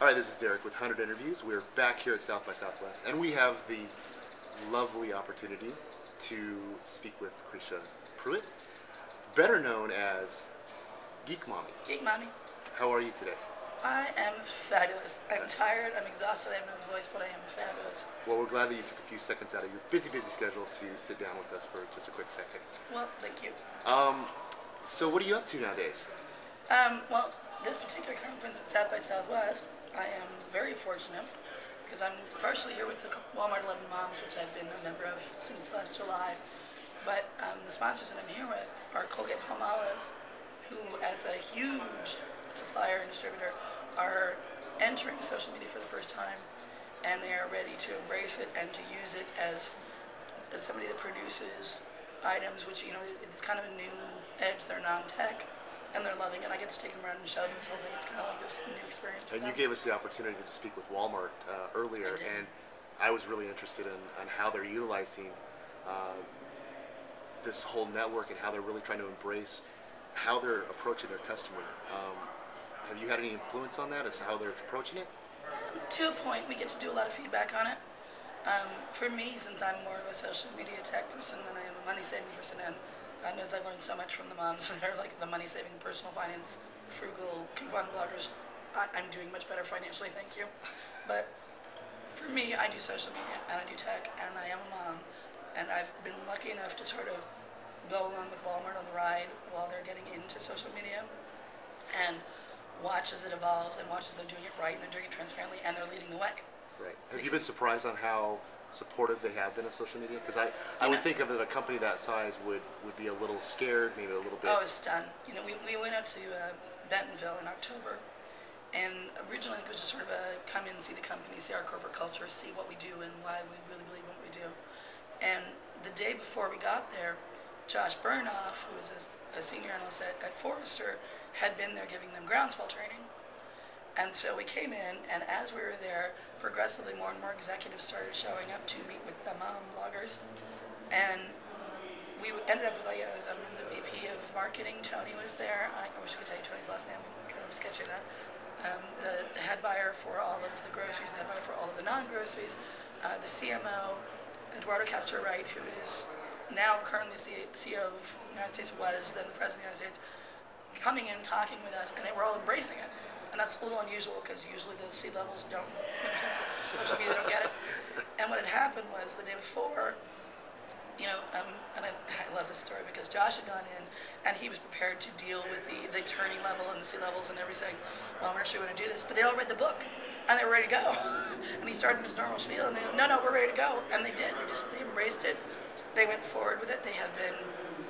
All right, this is Derek with 100 Interviews. We're back here at South by Southwest, and we have the lovely opportunity to speak with Krisha Pruitt, better known as Geek Mommy. Geek Mommy. How are you today? I am fabulous. I'm tired, I'm exhausted, I have no voice, but I am fabulous. Well, we're glad that you took a few seconds out of your busy, busy schedule to sit down with us for just a quick second. Well, thank you. Um, so what are you up to nowadays? Um, well, this particular conference at South by Southwest, I am very fortunate because I'm partially here with the Walmart 11 Moms, which I've been a member of since last July. But um, the sponsors that I'm here with are Colgate Palmolive, who, as a huge supplier and distributor, are entering social media for the first time, and they are ready to embrace it and to use it as as somebody that produces items, which you know it's kind of a new edge. They're non-tech, and they're loving it. And I get to take them around and show them this whole thing. It's kind of like this new experience. And you gave us the opportunity to speak with Walmart uh, earlier, I and I was really interested in, in how they're utilizing uh, this whole network and how they're really trying to embrace how they're approaching their customer. Um, have you had any influence on that as to how they're approaching it? To a point, we get to do a lot of feedback on it. Um, for me, since I'm more of a social media tech person than I am a money saving person, and God knows I've learned so much from the moms that are like the money saving, personal finance, frugal coupon bloggers. I, I'm doing much better financially, thank you. But for me, I do social media and I do tech, and I am a mom, and I've been lucky enough to sort of go along with Walmart on the ride while they're getting into social media, and watch as it evolves and watch as they're doing it right and they're doing it transparently and they're leading the way. Right. Have you been surprised on how supportive they have been of social media? Because I, I You would know- think of that a company that size would, would be a little scared, maybe a little bit. I was stunned. You know, we, we went out to uh, Bentonville in October, and originally it was just sort of a come in, see the company, see our corporate culture, see what we do and why we really believe in what we do. And the day before we got there, Josh Bernoff, who was a, a senior analyst at, at Forrester, had been there giving them groundswell training. And so we came in, and as we were there, progressively more and more executives started showing up to meet with the mom bloggers. And we ended up with like, I was the VP of marketing, Tony was there. I, I wish I could tell you Tony's last name, I'm kind of sketchy that. Um, the head buyer for all of the groceries, the head buyer for all of the non-groceries, uh, the CMO, Eduardo Castro Wright, who is now currently CEO of the United States, was then the President of the United States, coming in, talking with us, and they were all embracing it. And that's a little unusual because usually the C-levels don't, social media don't get it. And what had happened was the day before, you know, um, and I, I love this story because Josh had gone in and he was prepared to deal with the, the attorney level and the C-levels and everything. Well, not sure going to do this, but they all read the book and they were ready to go. and he started his normal spiel and they go, no, no, we're ready to go. And they did. They just they embraced it. They went forward with it. They have been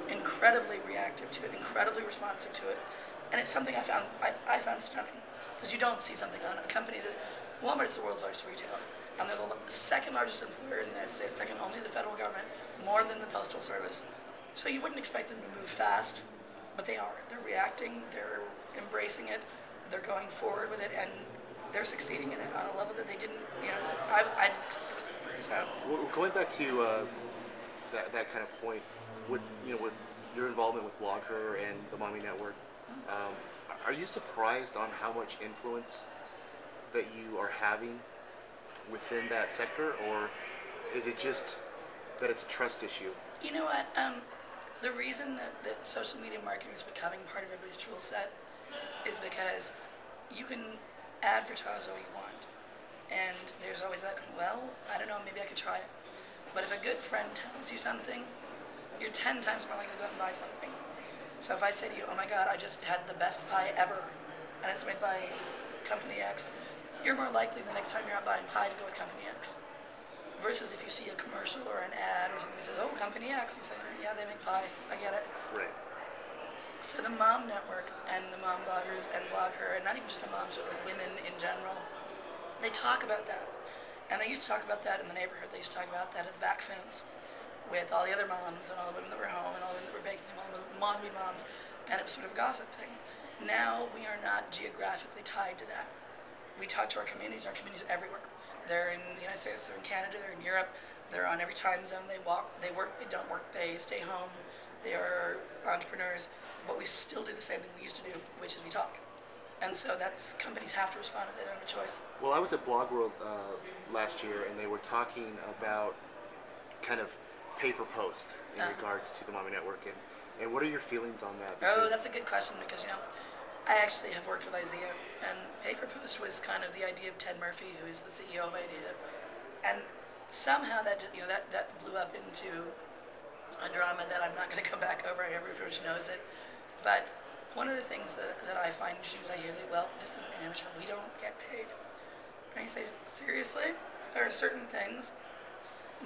incredibly reactive to it, incredibly responsive to it, and it's something I found I, I found stunning because you don't see something on a company that Walmart is the world's largest retailer, and they're the second largest employer in the United States, second only to the federal government, more than the postal service. So you wouldn't expect them to move fast, but they are. They're reacting. They're embracing it. They're going forward with it, and they're succeeding in it on a level that they didn't. You know, I I. So. Well, going back to uh, that, that kind of point, with you know with your involvement with BlogHer and the Mommy Network, um, are you surprised on how much influence that you are having within that sector, or is it just that it's a trust issue? You know what? Um, the reason that, that social media marketing is becoming part of everybody's tool set is because you can advertise all you want. And there's always that, well, I don't know, maybe I could try it. But if a good friend tells you something, you're 10 times more likely to go out and buy something. So if I say to you, oh my God, I just had the best pie ever, and it's made by Company X, you're more likely the next time you're out buying pie to go with Company X. Versus if you see a commercial or an ad or something that says, oh, Company X, you say, yeah, they make pie, I get it. Right. So the mom network and the mom bloggers and BlogHer, and not even just the moms, but like women in general, they talk about that. And they used to talk about that in the neighborhood. They used to talk about that at the back fence with all the other moms and all the women that were home and all the women that were baking, all the mom be moms, and it was sort of a gossip thing. Now we are not geographically tied to that. We talk to our communities. Our communities are everywhere. They're in the United States. They're in Canada. They're in Europe. They're on every time zone. They walk. They work. They don't work. They stay home. They are entrepreneurs. But we still do the same thing we used to do, which is we talk. And so that's companies have to respond. They don't have a choice. Well, I was at Blog World uh, last year, and they were talking about kind of pay per post in Uh. regards to the Mommy Network, and, and what are your feelings on that? Oh, that's a good question because you know, I actually have worked with IZEA, and Pay Per Post was kind of the idea of Ted Murphy, who is the CEO of IZEA, and somehow that you know that that blew up into a drama that I'm not going to go back over. Everybody knows it, but one of the things that, that I find interesting is I hear that well, this is an amateur, we don't get paid. And I say seriously, there are certain things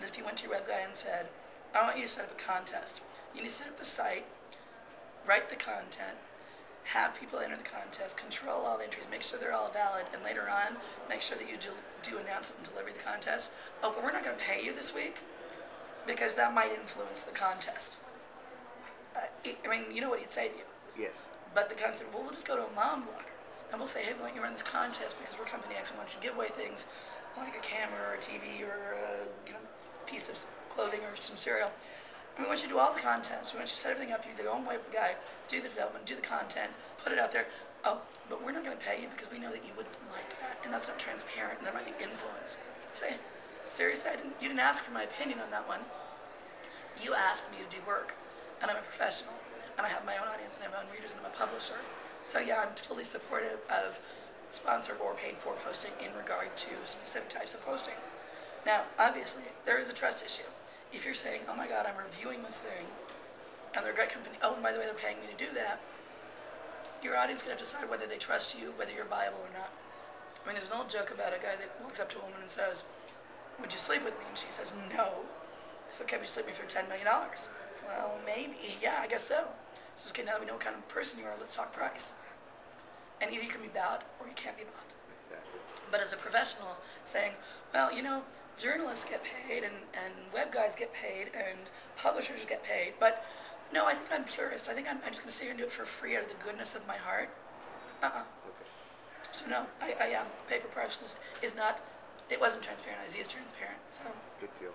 that if you went to your web guy and said, I want you to set up a contest, you need to set up the site, write the content, have people enter the contest, control all the entries, make sure they're all valid, and later on, make sure that you do, do announce it and deliver the contest. Oh, but we're not going to pay you this week because that might influence the contest. Uh, I mean, you know what he'd say to you. yes. But the said, well, we'll just go to a mom blogger and we'll say, hey, we want you to run this contest because we're company X and want you to give away things like a camera or a TV or a you know, piece of clothing or some cereal. And we want you to do all the contests. We want you to set everything up. You the own web guy, do the development, do the content, put it out there. Oh, but we're not going to pay you because we know that you wouldn't like that. And that's not transparent and there might be influence. Say, seriously, I didn't, you didn't ask for my opinion on that one you asked me to do work, and I'm a professional, and I have my own audience, and I have my own readers, and I'm a publisher. So yeah, I'm fully supportive of sponsored or paid for posting in regard to specific types of posting. Now, obviously, there is a trust issue. If you're saying, oh my God, I'm reviewing this thing, and they're a great company, oh, and by the way, they're paying me to do that, your audience can have to decide whether they trust you, whether you're viable or not. I mean, there's an old joke about a guy that walks up to a woman and says, would you sleep with me? And she says, no. So can you sleep with me for ten million dollars? Well, maybe. Yeah, I guess so. So okay, now that we know what kind of person you are, let's talk price. And either you can be bought or you can't be bought. Exactly. But as a professional, saying, well, you know, journalists get paid and, and web guys get paid and publishers get paid, but no, I think I'm purist. I think I'm, I'm just going to sit here and do it for free out of the goodness of my heart. Uh-uh. Okay. So no, I, I am. Pay Per Post is, is not, it wasn't transparent. I see it's transparent. So Good deal.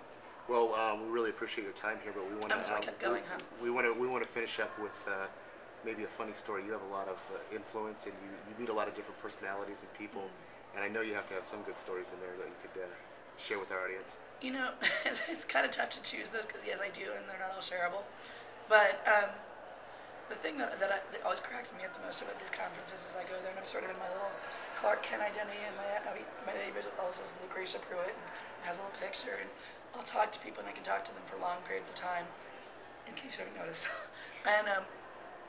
Well, um, we really appreciate your time here, but we want to. I'm sorry I kept going, huh? We want to. We want to finish up with uh, maybe a funny story. You have a lot of uh, influence, and you, you meet a lot of different personalities and people, Mm-hmm. and I know you have to have some good stories in there that you could uh, share with our audience. You know, it's, it's kind of tough to choose those because yes, I do, and they're not all shareable. But um, the thing that, that, I, that always cracks me up the most about these conferences is I go there and I'm sort of in my little Clark Kent identity, and my my name also says Lucretia Pruitt, and has a little picture, and I'll talk to people, and I can talk to them for long periods of time, in case you haven't noticed. and um,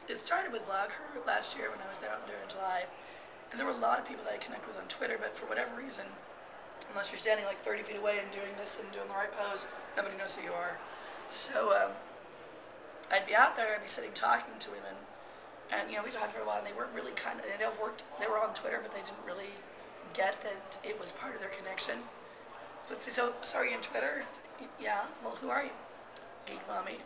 it started with BlogHer last year when I was there out during July, and there were a lot of people that I connect with on Twitter, but for whatever reason, unless you're standing like 30 feet away and doing this and doing the right pose, nobody knows who you are. So um, I'd be out there, I'd be sitting talking to women, and you know we talked for a while, and they weren't really kind of they worked, they were on Twitter, but they didn't really get that it was part of their connection. So say, so sorry, on Twitter? It's yeah. Well, who are you? Geek mommy.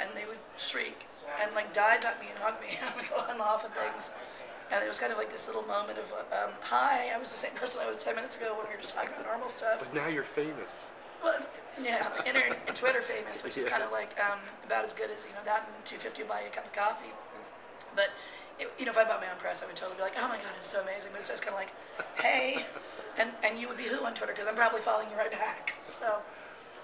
And they would shriek and like dive at me and hug me and go on and laugh at things. And it was kind of like this little moment of, um, hi, I was the same person I was 10 minutes ago when we were just talking about normal stuff. But now you're famous. Well, it's, yeah, internet and Twitter famous, which is kind of like um, about as good as you know that and 250 will buy you a cup of coffee. But it, you know, if I bought my own press, I would totally be like, oh my god, it's so amazing. But it's just kind of like, hey, and and you would be who on Twitter because I'm probably following you right back. So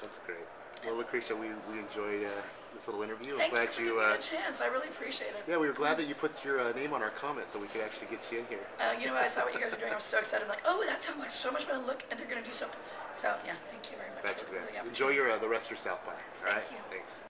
That's great. Well, Lucretia, we, we enjoyed uh, this little interview. I'm thank you glad you. me Uh, a chance. I really appreciate it. yeah, we were glad that you put your uh, name on our comment so we could actually get you in here. Uh, you know, I saw what you guys were doing. I was so excited. I'm like, oh, that sounds like so much fun. To look, and they're gonna do something. So yeah, thank you very much. Glad you're the Enjoy your uh, the rest of your South by. All right. Thank you. Thanks.